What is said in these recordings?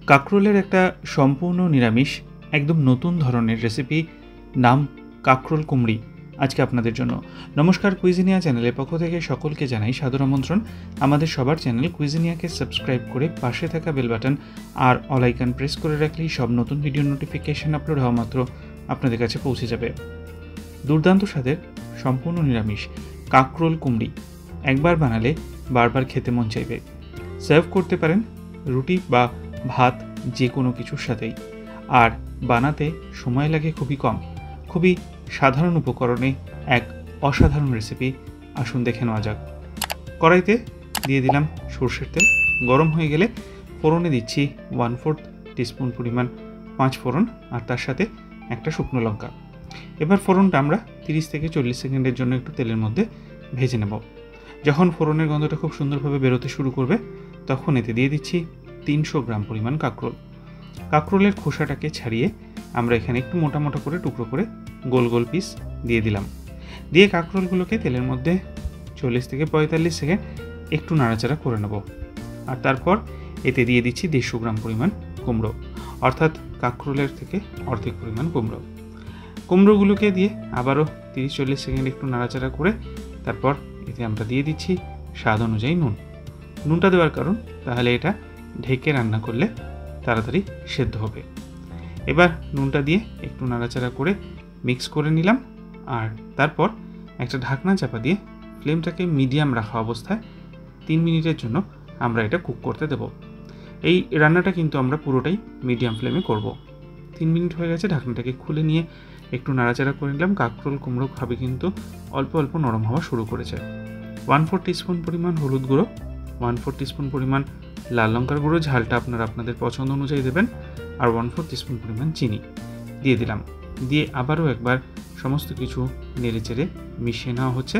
কাঁকরোলের একটা সম্পূর্ণ নিরামিষ, একদম নতুন ধরনের রেসিপি নাম কাঁকরোল কুমড়ি আজকে আপনাদের জন্য। নমস্কার কুইজিনিয়া চ্যানেলের পক্ষ থেকে সকলকে জানাই সাদর আমন্ত্রণ। আমাদের সবার চ্যানেল কুইজিনিয়াকে সাবস্ক্রাইব করে পাশে থাকা বেল বাটন আর অল আইকন প্রেস করে রাখলেই সব নতুন ভিডিও নোটিফিকেশন আপলোড হওয়া মাত্র আপনাদের কাছে পৌঁছে যাবে। দুর্দান্ত স্বাদের সম্পূর্ণ নিরামিষ কাঁকরোল কুমড়ি। একবার বানালে বারবার খেতে মন চাইবে। সার্ভ করতে পারেন রুটি বা ভাত, যে কোনো কিছুর সাথেই। আর বানাতে সময় লাগে খুবই কম। খুবই সাধারণ উপকরণে এক অসাধারণ রেসিপি আসুন দেখে নেওয়া যাক। কড়াইতে দিয়ে দিলাম সর্ষের তেল। গরম হয়ে গেলে ফোড়নে দিচ্ছি ওয়ান ফোর্থ টিস্পুন পরিমাণ পাঁচ ফোড়ন আর তার সাথে একটা শুকনো লঙ্কা। এবার ফোড়নটা আমরা তিরিশ থেকে চল্লিশ সেকেন্ডের জন্য একটু তেলের মধ্যে ভেজে নেব। যখন ফোড়নের গন্ধটা খুব সুন্দরভাবে বেরোতে শুরু করবে, তখন এতে দিয়ে দিচ্ছি তিনশো গ্রাম পরিমাণ কাঁকরোল। কাঁকরোলের খোসাটাকে ছাড়িয়ে আমরা এখানে একটু মোটা মোটা করে টুকরো করে গোল গোল পিস দিয়ে দিলাম। দিয়ে কাঁকরোলগুলোকে তেলের মধ্যে চল্লিশ থেকে পঁয়তাল্লিশ সেকেন্ড একটু নাড়াচাড়া করে নেব। আর তারপর এতে দিয়ে দিচ্ছি দেড়শো গ্রাম পরিমাণ কুমড়ো, অর্থাৎ কাঁকরোলের থেকে অর্ধেক পরিমাণ কুমড়ো। কুমড়োগুলোকে দিয়ে আবারও তিরিশ চল্লিশ সেকেন্ড একটু নাড়াচাড়া করে তারপর এতে আমরা দিয়ে দিচ্ছি স্বাদ অনুযায়ী নুন। নুনটা দেওয়ার কারণ, তাহলে এটা ঢেকে রান্না করলে তাড়াতাড়ি সেদ্ধ হবে। এবার নুনটা দিয়ে একটু নাড়াচাড়া করে মিক্স করে নিলাম আর তারপর একটা ঢাকনা চাপা দিয়ে ফ্লেমটাকে মিডিয়াম রাখা অবস্থায় তিন মিনিটের জন্য আমরা এটা কুক করতে দেব। এই রান্নাটা কিন্তু আমরা পুরোটাই মিডিয়াম ফ্লেমে করব। তিন মিনিট হয়ে গেছে, ঢাকনাটাকে খুলে নিয়ে একটু নাড়াচাড়া করে নিলাম। কাঁকরোল, কুমড়ো খাবে কিন্তু অল্প অল্প নরম হওয়া শুরু করেছে। ওয়ান ফোর টিস্পুন পরিমাণ হলুদ গুঁড়ো ওয়ান ফোর টিস্পুন পরিমাণ লাল লঙ্কার গুঁড়ো, ঝালটা আপনারা আপনাদের পছন্দ অনুযায়ী দেবেন আর ওয়ান ফোর টিস্পুন পরিমাণ চিনি দিয়ে দিলাম। দিয়ে আবারও একবার সমস্ত কিছু নেড়ে চেড়ে মিশিয়ে নেওয়া হচ্ছে।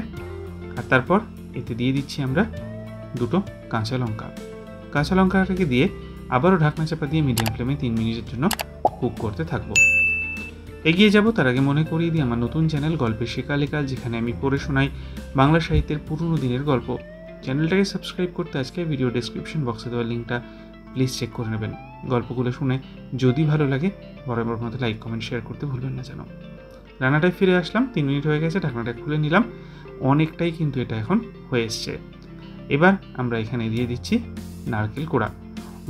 আর তারপর এতে দিয়ে দিচ্ছি আমরা দুটো কাঁচা লঙ্কা। কাঁচা লঙ্কাটাকে দিয়ে আবারও ঢাকনা চাপা দিয়ে মিডিয়াম ফ্লেমে তিন মিনিটের জন্য কুক করতে থাকব। এগিয়ে যাব, তার আগে মনে করিয়ে দিই আমার নতুন চ্যানেল গল্পের শেখালেকাল যেখানে আমি পড়ে শোনাই বাংলা সাহিত্যের পুরনো দিনের গল্প। চ্যানেলটাকে সাবস্ক্রাইব করতে আজকে ভিডিও ডেসক্রিপশন বক্সে দেওয়া লিঙ্কটা প্লিজ চেক করে নেবেন। গল্পগুলো শুনে যদি ভালো লাগে বরাবর মতো লাইক কমেন্ট শেয়ার করতে ভুলবেন না যেন। রান্নাটায় ফিরে আসলাম, তিন মিনিট হয়ে গেছে, ঢাকনাটা খুলে নিলাম, অনেকটাই কিন্তু এটা এখন হয়ে এসছে। এবার আমরা এখানে দিয়ে দিচ্ছি নারকেল কোড়া।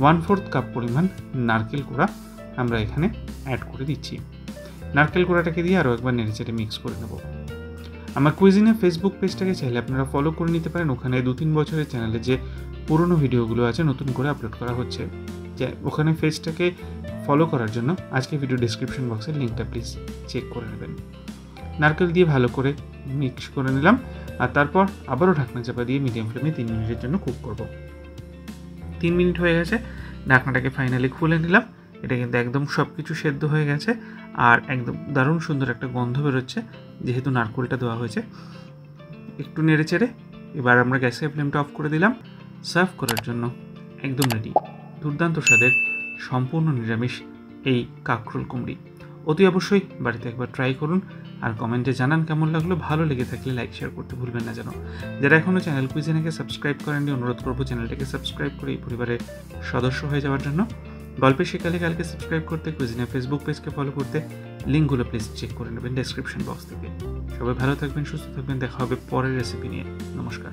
ওয়ান ফোর্থ কাপ পরিমাণ নারকেল কোড়া আমরা এখানে অ্যাড করে দিচ্ছি। নারকেল কোড়াটাকে দিয়ে আরও একবার নেড়েচেড়ে মিক্স করে নেব। আমার কুইজিনের ফেসবুক পেজটাকে চাইলে আপনারা ফলো করে নিতে পারেন। ওখানে দু তিন বছরের চ্যানেলে যে পুরনো ভিডিওগুলো আছে, নতুন করে আপলোড করা হচ্ছে। যে ওখানে পেজটাকে ফলো করার জন্য আজকে ভিডিও ডিসক্রিপশন বক্সের লিঙ্কটা প্লিজ চেক করে নেবেন। নারকেল দিয়ে ভালো করে মিক্স করে নিলাম আর তারপর আবারও ঢাকনা চাপা দিয়ে মিডিয়াম ফ্লেমে তিন মিনিটের জন্য কুক করব। তিন মিনিট হয়ে গেছে, ঢাকনাটাকে ফাইনালি খুলে নিলাম। এটা কিন্তু একদম সব কিছু সেদ্ধ হয়ে গেছে। আর একদম দারুণ সুন্দর একটা গন্ধ বেরোচ্ছে, যেহেতু নারকোলটা দেওয়া হয়েছে। একটু নেড়ে চেড়ে, এবার আমরা গ্যাসের ফ্লেমটা অফ করে দিলাম। সার্ভ করার জন্য একদম রেডি দুর্দান্ত স্বাদের সম্পূর্ণ নিরামিষ এই কাঁকরোল কুমড়ি। অতি অবশ্যই বাড়িতে একবার ট্রাই করুন আর কমেন্টে জানান কেমন লাগল। ভালো লেগে থাকলে লাইক শেয়ার করতে ভুলবেন না যেন। যারা এখনও চ্যানেল কুইজেনাকে সাবস্ক্রাইব করেননি, অনুরোধ করব চ্যানেলটাকে সাবস্ক্রাইব করে এই পরিবারের সদস্য হয়ে যাওয়ার জন্য। গল্পে শেখালে কালকে সাবস্ক্রাইব করতে কুইজিনের ফেসবুক পেজকে ফলো করতে লিঙ্কগুলো প্লিজ চেক করে নেবেন ডেসক্রিপশন বক্স থেকে। সবাই ভালো থাকবেন, সুস্থ থাকবেন, দেখা হবে পরের রেসিপি নিয়ে। নমস্কার।